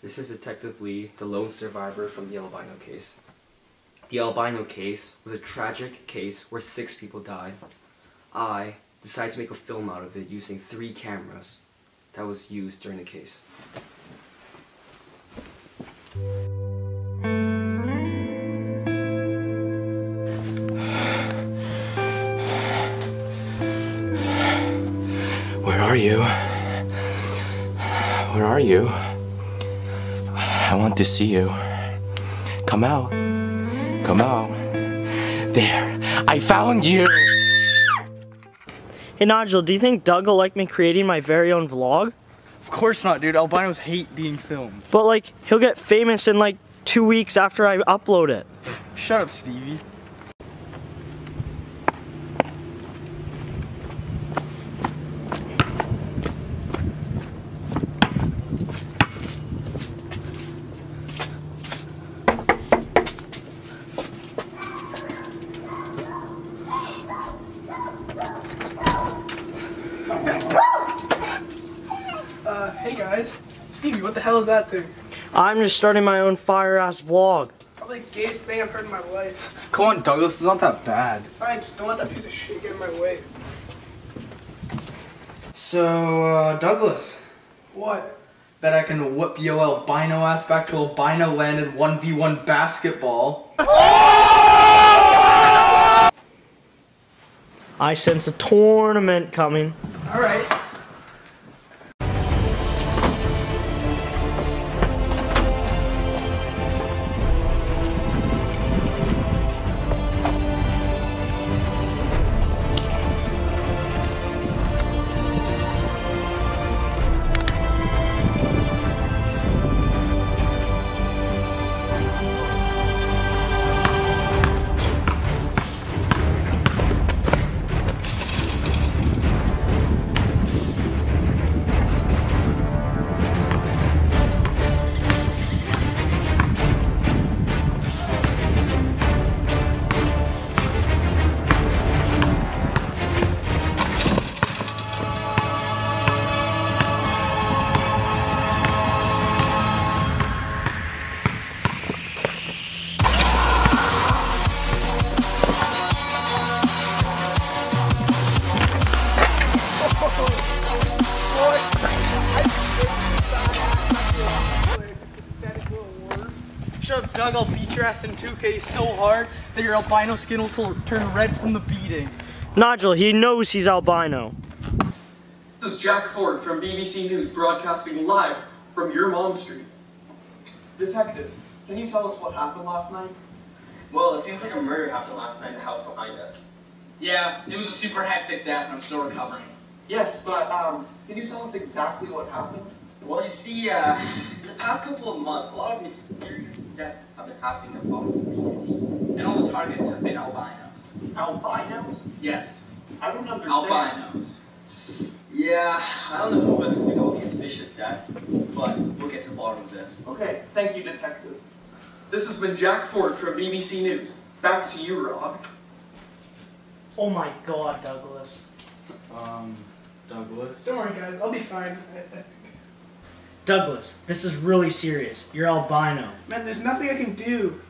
This is Detective Lee, the lone survivor from the albino case. The albino case was a tragic case where six people died. I decided to make a film out of it using three cameras that was used during the case. Where are you? Where are you? I want to see you. Come out. Come out. There. I found you. Hey Nigel, do you think Doug will like me creating my very own vlog? Of course not, dude. Albinos hate being filmed. But like, he'll get famous in like two weeks after I upload it. Shut up, Stevie. Uh, hey guys. Stevie, what the hell is that thing? I'm just starting my own fire ass vlog. Probably the gayest thing I've heard in my life. Come on, Douglas. It's not that bad. Fine, just don't let that piece of shit get in my way. So, uh, Douglas. What? Bet I can whip yo albino ass back to albino land in 1v1 basketball. I sense a tournament coming. Alright. 2K so hard that your albino skin will turn red from the beating. Nigel, he knows he's albino. This is Jack Ford from BBC News broadcasting live from your mom street. Detectives, can you tell us what happened last night? Well, it seems like a murder happened last night in the house behind us. Yeah, it was a super hectic death and I'm still recovering. Yes, but um, can you tell us exactly what happened? Well, you see, uh, in the past couple of months, a lot of mysterious deaths have been happening in Boston, BC. And all the targets have been albinos. Albinos? Yes, I don't understand. albinos. Yeah, I don't know who was committing all these vicious deaths, but we'll get to the bottom of this. Okay, thank you, detectives. This has been Jack Ford from BBC News. Back to you, Rob. Oh my god, Douglas. Um, Douglas? Don't worry guys, I'll be fine. I, I think. Douglas, this is really serious. You're albino. Man, there's nothing I can do.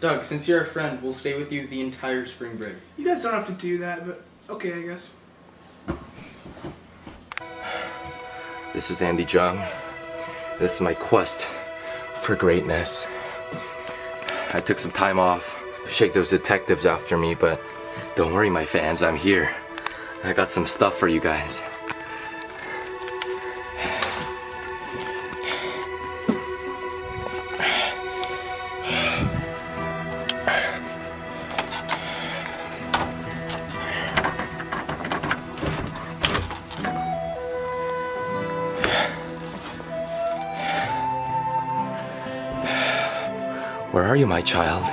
Doug, since you're a friend, we'll stay with you the entire spring break. You guys don't have to do that, but okay, I guess. This is Andy Jung. This is my quest for greatness. I took some time off to shake those detectives after me, but don't worry, my fans, I'm here. I got some stuff for you guys. Where are you, my child?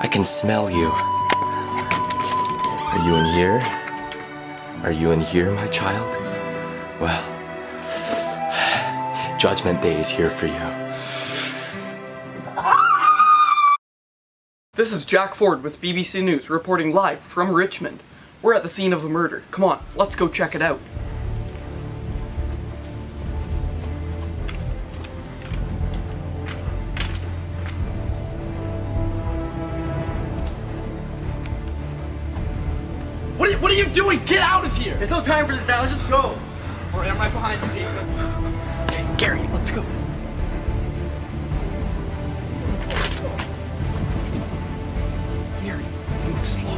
I can smell you. Are you in here? Are you in here, my child? Well, Judgment Day is here for you. This is Jack Ford with BBC News reporting live from Richmond. We're at the scene of a murder. Come on, let's go check it out. No time for this now. Let's just go. Alright, I'm right behind you, Jason. Gary, let's go. Gary, move slow.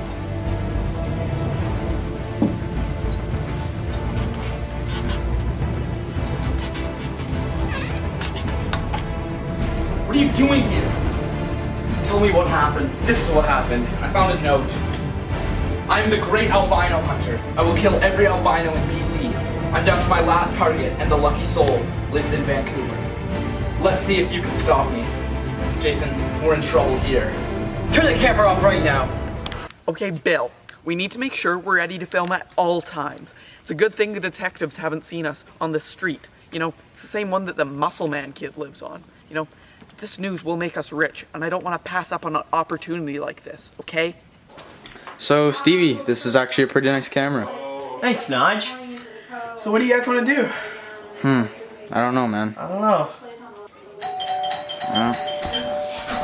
What are you doing here? Tell me what happened. This is what happened. I found a note. I am the great albino hunter. I will kill every albino in BC. I'm down to my last target, and the lucky soul lives in Vancouver. Let's see if you can stop me. Jason, we're in trouble here. Turn the camera off right now. Okay, Bill, we need to make sure we're ready to film at all times. It's a good thing the detectives haven't seen us on the street. You know, it's the same one that the Musselman kid lives on. You know, this news will make us rich, and I don't want to pass up on an opportunity like this, okay? So, Stevie, this is actually a pretty nice camera. Thanks, Nudge. So what do you guys want to do? Hmm. I don't know, man. I don't know.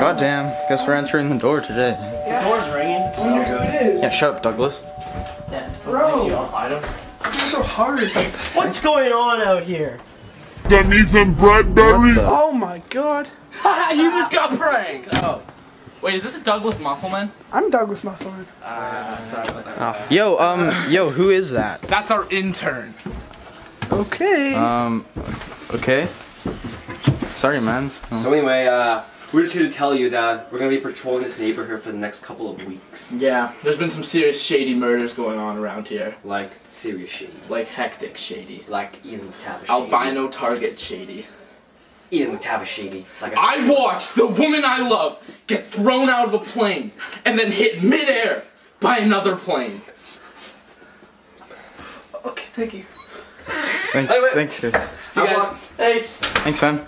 God damn. Guess we're answering the door today. The door's ringing. I wonder who it is. Yeah, shut up, Douglas. Yeah. Bro. You albino. It's so hard. What's going on out here? Ethan Bradbury. Oh my god. Haha, you just got pranked! Oh. Wait, is this a Douglas Musselman? I'm Douglas Musselman. Ah, sorry. Yo, um, yo, who is that? That's our intern. Okay. Um, okay. Sorry, man. So anyway, uh, we're just here to tell you that we're gonna be patrolling this neighborhood for the next couple of weeks. Yeah, there's been some serious shady murders going on around here. Like serious shady. Like hectic shady. Like Ian McTavish. shady. Albino target shady. Ian McTavish. Like I said. I watched the woman I love get thrown out of a plane and then hit midair by another plane. Okay, thank you. Thanks, Wait, wait. thanks, guys. See you guys. Thanks. Thanks, man.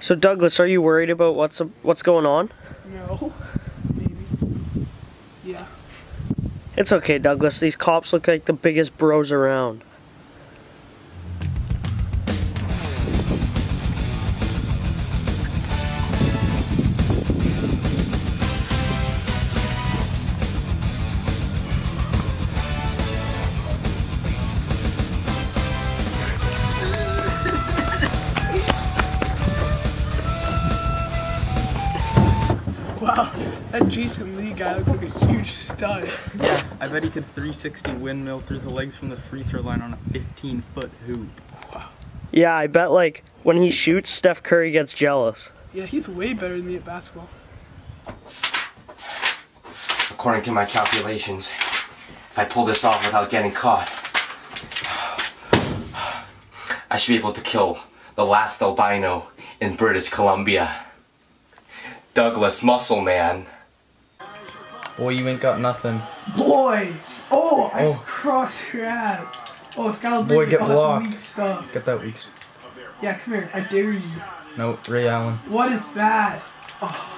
So Douglas, are you worried about what's what's going on? No. Maybe. Yeah. It's okay, Douglas. These cops look like the biggest bros around. Wow. That Jason Lee guy looks like a huge stud. Yeah, I bet he could 360 windmill through the legs from the free throw line on a 15 foot hoop. Yeah, I bet like when he shoots, Steph Curry gets jealous. Yeah, he's way better than me at basketball. According to my calculations, if I pull this off without getting caught, I should be able to kill the last albino in British Columbia. Douglas Musselman. Boy, you ain't got nothing. Boy! Oh, I just Oh. crossed your ass. Oh, Skylar Boy, get oh, that's blocked. weak stuff. Get that weak. Yeah, come here. I dare you. No, Ray Allen. What is that? Oh,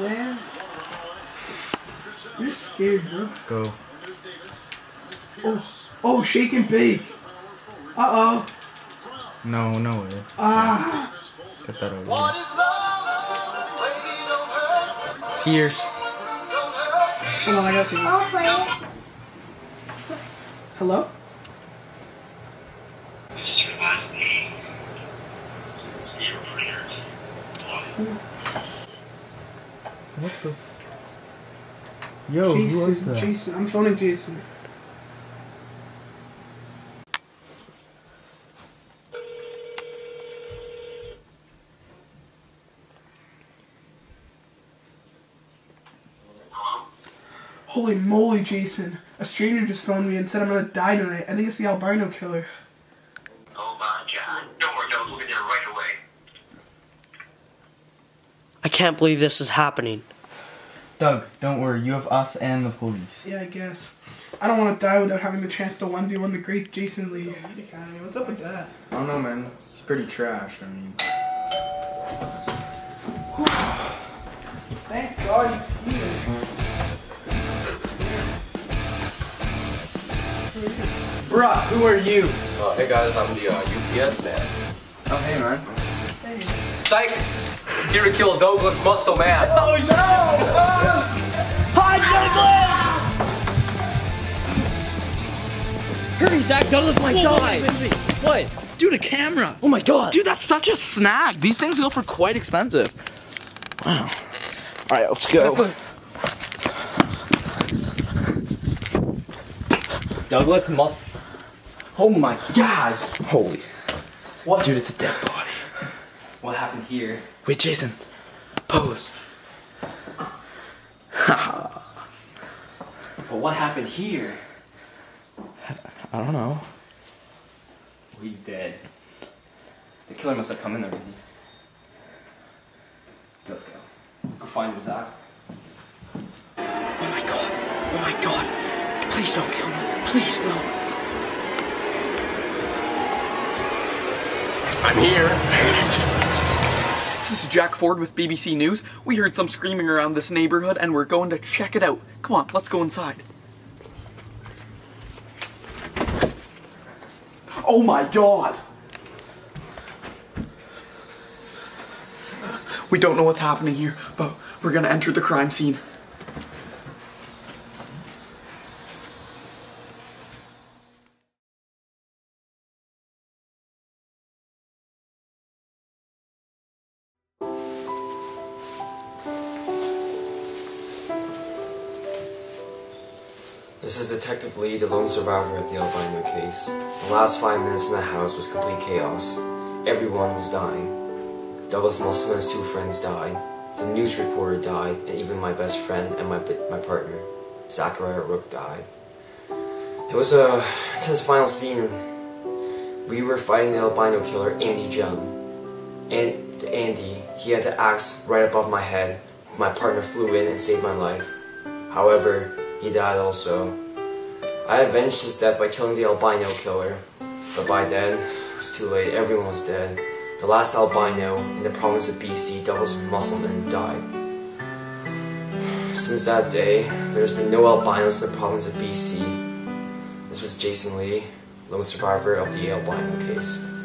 man. You're scared, bro. Let's go. Oh, oh, shake and bake. Uh oh. No, no way. Ah. Get that over. with. Pierce. Hold on, I got things. Hello? What the? Yo, who was Jason, that? Jason. I'm phoning Jason. Holy moly, Jason. A stranger just phoned me and said I'm gonna die tonight. I think it's the albino killer. Oh my God! Don't worry, Doug. We'll get there right away. I can't believe this is happening. Doug, don't worry. You have us and the police. Yeah, I guess. I don't want to die without having the chance to 1v1 the great Jason Lee. What's up with that? I don't know, man. He's pretty trash. I mean. Thank God he's here. Bruh, who are you? Oh, hey guys, I'm the uh, UPS man. Oh, hey, man. Hey. Psych! here to kill Douglas Musselman. Oh no! Hi, Douglas! Hurry, Zach! Douglas might Whoa, die. wait, wait, What? Dude, a camera. Oh my god! Dude, that's such a snag. These things go for quite expensive. Wow. All right, let's go. Douglas must. Oh my god! Holy. What? Dude, it's a dead body. What happened here? Wait, Jason. Pose. But what happened here? I don't know. Oh, he's dead. The killer must have come in already. Let's go. Let's go find him, Zach. Oh my god. Oh my god. Please don't kill me. Please no. I'm here. This is Jack Ford with BBC News. We heard some screaming around this neighborhood and we're going to check it out. Come on, let's go inside. Oh my god! We don't know what's happening here, but we're gonna enter the crime scene. This is Detective Lee, the lone survivor of the albino case. The last five minutes in the house was complete chaos. Everyone was dying. Douglas Musselman's two friends died. The news reporter died, and even my best friend and my my partner, Zachariah Rook, died. It was a intense final scene. We were fighting the albino killer, Andy Jung. And to Andy, he had the axe right above my head. My partner flew in and saved my life. However, he died also. I avenged his death by killing the albino killer, but by then, it was too late, everyone was dead. The last albino in the province of BC, Douglas Musselman, died. Since that day, there's been no albinos in the province of BC. This was Jason Lee, lone survivor of the albino case.